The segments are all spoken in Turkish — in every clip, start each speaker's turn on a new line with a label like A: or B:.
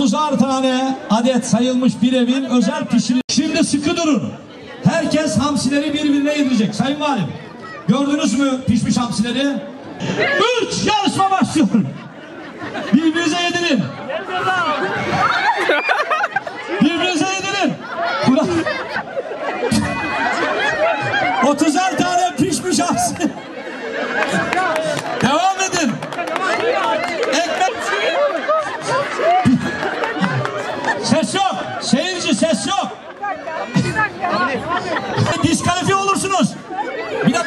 A: 30'ar tane adet sayılmış bir evin özel pişiri. Şimdi sıkı durun. Herkes hamsileri birbirine yedirecek. Sayın Valim. Gördünüz mü pişmiş hamsileri? Üç yarışma başlıyor. Birbirinize yedirin. Birbirinize yedirin. Ulan. 30'ar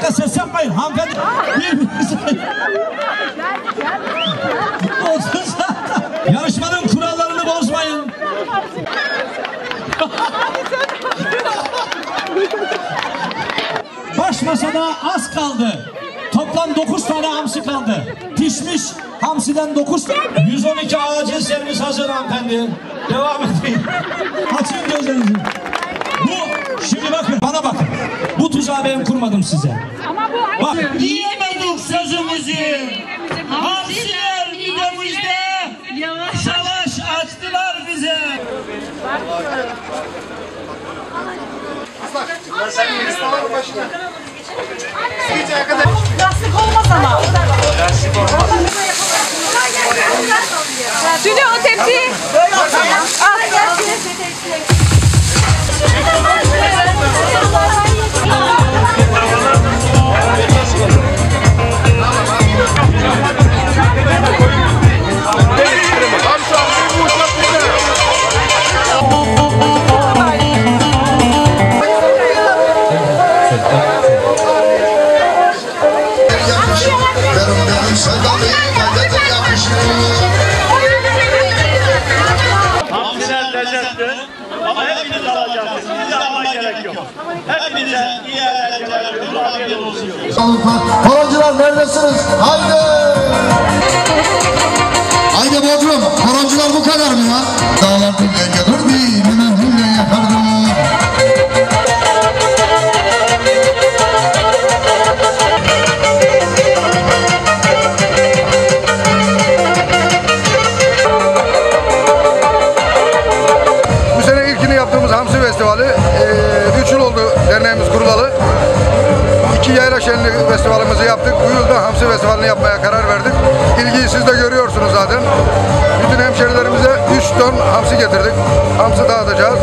A: dakika ses yapmayın. Hanımefendi. Birbirinize. 30 Yarışmanın kurallarını bozmayın. Baş masada az kaldı. Toplam 9 tane hamsi kaldı. Pişmiş hamsiden 9 tane. 112 acil servis hazır hanımefendi. Devam edin. Açın gözlerinizi. Tuzağı ben kurmadım size.
B: Ama bu
A: Bak.
C: Yiyemedik sözümüzü. Hamsiler midemizde.
B: Yavaş.
C: Savaş açtılar bize.
B: Lastik olmaz ama. Tülü o tepsiyi.
D: Benim benim sevdamı gazeteye
E: Hamsiler lezzetli ama hepiniz alacaksınız. Bize alma gerek yok. Hepinize iyi eğlenceler, afiyet olsun.
D: Horoncular neredesiniz? Haydi
F: festivalimizi yaptık. Bu yıl da Hamsi Festivali'ni yapmaya karar verdik. İlgiyi siz de görüyorsunuz zaten. Bütün hemşerilerimize 3 ton hamsi getirdik. Hamsi dağıtacağız.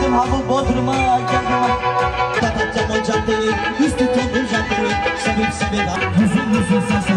C: Geldim ha bu Bodrum'a geldim. Kapatacağım o caddeyi. Üstü tonu caddeyi. Sevip sevip. Huzur huzur ses